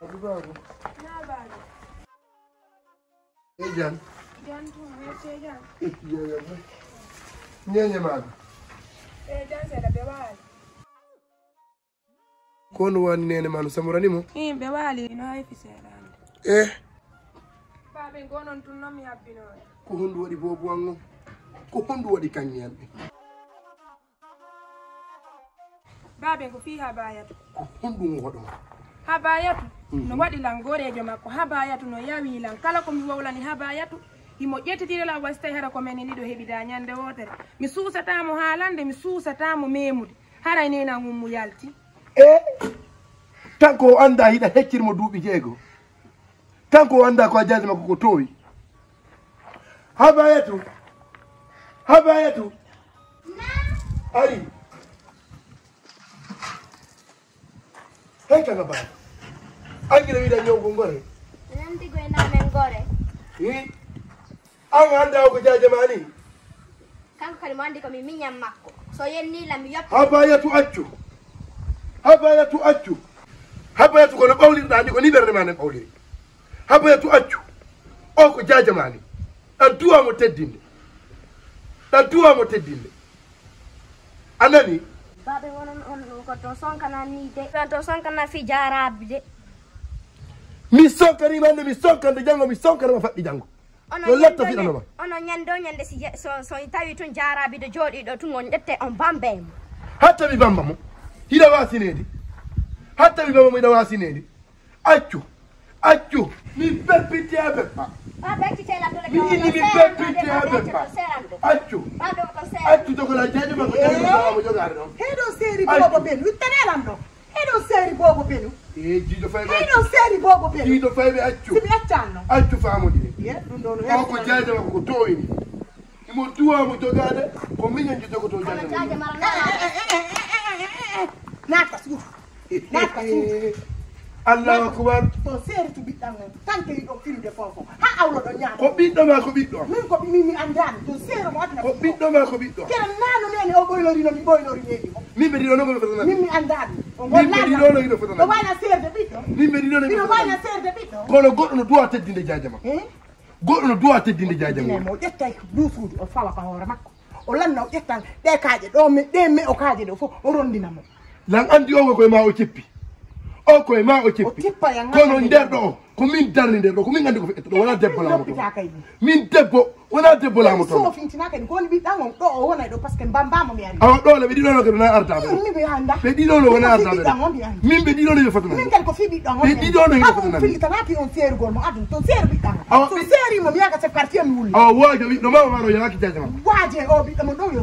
Hadi babu. Ne haber? Heyecan. Heyecan tamam, hepsi heyecan. Heyecan mı? E Niye ne abi? Heyecan sana be var. ko no wani nene ma no samoranimo in ɓe waali no hayfi seeɗande e baaɓe gonon tun noon mi yabbinoɗe ko honɗum waɗi bobowan o ko honɗum waɗi kanŋe an ɓe baaɓe ko fii ha bayatu ko honɗum waɗoma ha bayatu no waɗi lan gorejo makko habayatu no yawi lan kala komi wowlani habayatu himo ƴettitirela wasi tawi hara ko men ni ɗo heɓida ñande wotere mi suusatamo haalande mi suusatamo memude haray nena mo yalti e Tan ko o anda hiɗa heccirmo duuɓi jeego. Tan ko o anda ko a jaji makko ko towi. Habayatu. Habayatu. Ari. Hey kanga ba. Angina wiɗa ñawgo ngore. nandi goynamen gore Hi. An anda ko jaje mani. kanko kadi mo andi komi miñam makko so yennila mi yoppi Habayatu accu. Habayatu accu. Habayatu kono ɓawlirɗa ni ko ni ɓerde ma nen ɓawliri. Habayatu accu. O ko jaje mani. Ɗan duwamo teddinde. Ɗan duwamo teddinde. A nani? baɓe wonon on ko to sonkana ni de to sonkana fi jarabi de Mi sonkanima hande mi sonkande janngo mi sonkanama faɗɗi janngo. Yo letto fiɗanoma. ono ñande o ñande si je- so so tawi tun jarabi de jooɗiɗo tun on ƴette on bambemo hatta mi bamba mo hiɗa wasinede hatta mi bamba mo hiɗa wasinede accu accu mi a baɓe accitela tole mi inni mi peppitte a peppa accu baɓe ko accu jogola jaje makko jajeamo jogade ɗon heɗo seeri Ay. bobo benu wittanelam ɗo heɗo seeri bobo benu e jiiɗo fayɓe heɗo seeri bobo benu jiiɗo fayɓe accu simi accanno accu famodire ye ɗum ɗo no o ko jaje makko ko towini imo duwamo jogade ko miñon jogoto jaje jaje makko mara natka suuf natka suuf allahu akbar to seeri to ɓiɗɗan on tan ke yiɗo firude fofo ha awlo ɗo ñaama ko ɓiɗɗo ma ko ɓiɗɗo min ko min mi andani to seero mo adna ko ɓiɗɗo ma ko ɓiɗɗo kere nano nene o ɓoylorino mi ɓoylori neɗi o min ɓe ɗiɗo nogoɓe fotanami min mi andani o Min ɓe ɗiɗo no yiɗo ɗo ni mbeɗi ɗon kono goɗɗo no duwa teddinde jaajama eh? goɗɗo no duwa teddinde jaajama ƴettay duusuuji o fawa ka hoore makko. O lanna o ƴettan ɗe kaaje ɗo ɗe me o kaaje ɗo fof o rondinamo lan anndi o koye ma o ceppi o koye ma o ceppi kono nder ɗo. ɗo ko min darni nder ɗo ko min andi ko feƴƴata ɗo wona debbo loppita kayɗum min debbo wona debbo laamoto sofintina kadi kowoni ɓiɗɗan on ɗo o wonay ɗo par ce que mbambama mi ari awa ɗole ɓe ɗiɗono kadi wona ɗo min anda. Ɓe ɗiɗono wona ɗo andi. Min ɓe ɗiɗono yo min fotanami kadi ko fi ɓiɗɗan Ɓe ɗiɗo no yiɗo fotanami. fillitanaki on seerugol mo aduna ton seeru ɓiɗɗan so seerimo mi yaga c'est parti mi wulli. Awa waajo ɓiɗɗo ma o maro yalaki jaje makko waaje o ɓiɗɗo mo ɗo yo